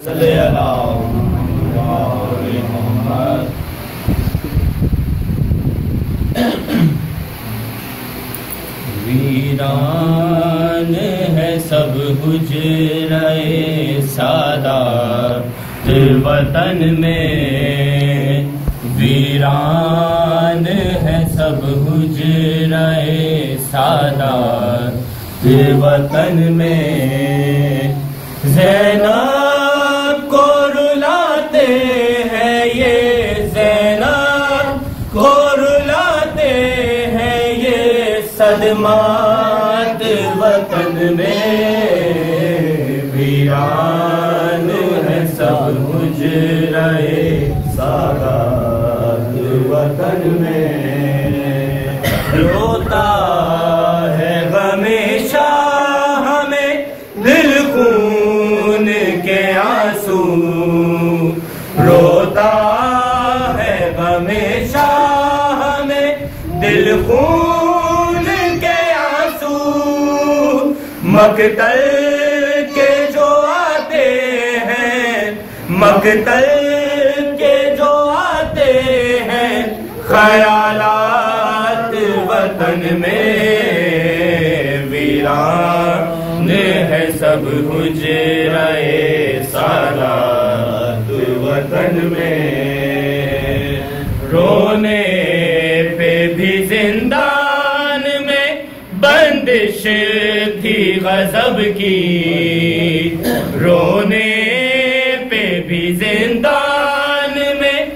वीरान है सब गुजराए सादा वतन में। वीरान है सब गुजराए सादा वतन में। जैनब वीरान है सब गुजराए सादात वतन में। रोता है हमेशा हमें दिल खून के आँसू। रोता है हमेशा हमें दिल खून के आँसू। मकतल मकतल के जो आते हैं, ख्यालात वतन में वीरान है सब गुजराए सारा वतन में। रोने पे भी जिंदान में बंदिश थी गजब जिंदान में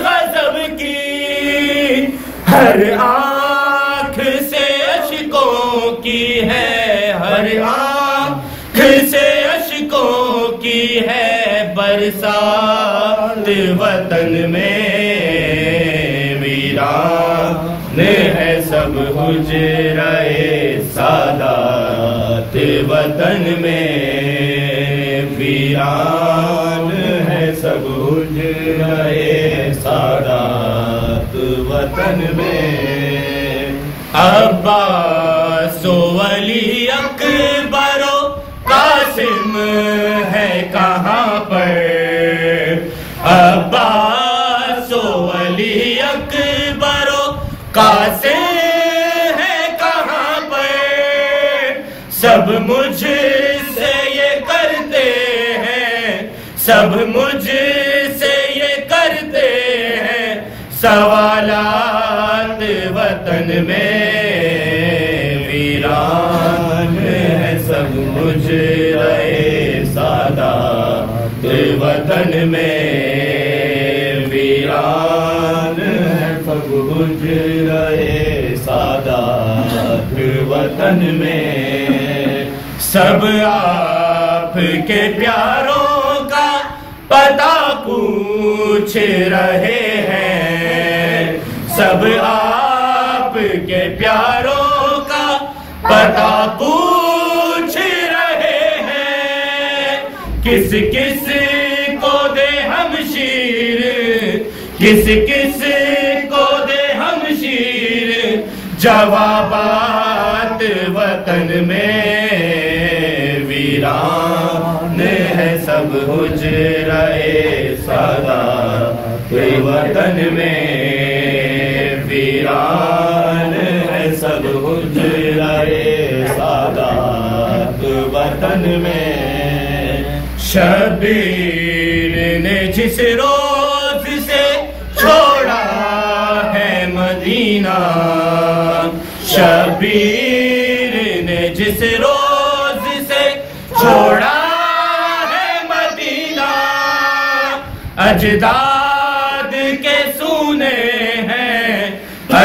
गजब की। हर आँख से अशकों की है, हर आँख से अशकों की है बरसात वतन में। वीरान है सब गुजराए सादात वतन में। वीरान है सब गुजराए सादात वतन में। अब्बास वली अकबरो, कासिम है कहाँ पर? अब्बास वली अकबरो, कासिम सवालात वतन में वीरान है सब मुझ रहे सादा वतन में वीरान है सब मुझ रहे सादा वतन में। सब आपके प्यारों का पता पूछ रहे सब आपके प्यारों का पता पूछ रहे हैं। किस किस को दे हम शीर? किस किस को दे हम शीर? जवाबात वतन में वीरान है सब गुजराए सदा। वतन में वीरान है सब गुजराए सादा वतन में। शबीर ने जिस रोज से छोड़ा है मदीना, शबीर ने जिस रोज से छोड़ा है मदीना अजदाद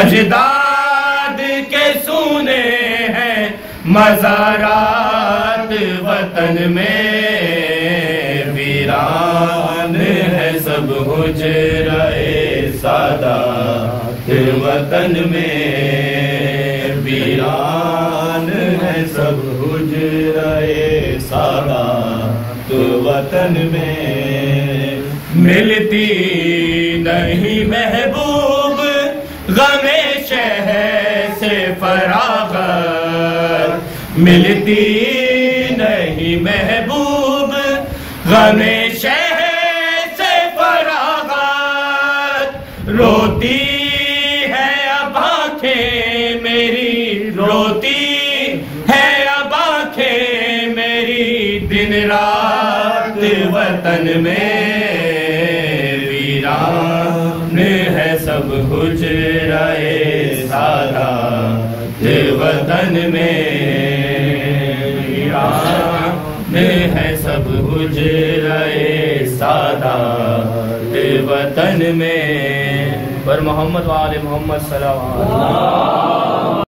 अजदाद के सुने हैं, मजारात वतन में। वीरान है सब हुजराए सादा वतन में। वीरान है सब हुजराए सादा वतन में। मिलती नहीं महबूब फरागत मिलती नहीं महबूब गमे से फरागत रोती है अब आँखें मेरी, रोती है अब आँखें मेरी दिन रात वतन में। वीरान है सब हुजराए सादा में है सब हुजराए सादा वतन में। पर मोहम्मद वाले मोहम्मद सलाम।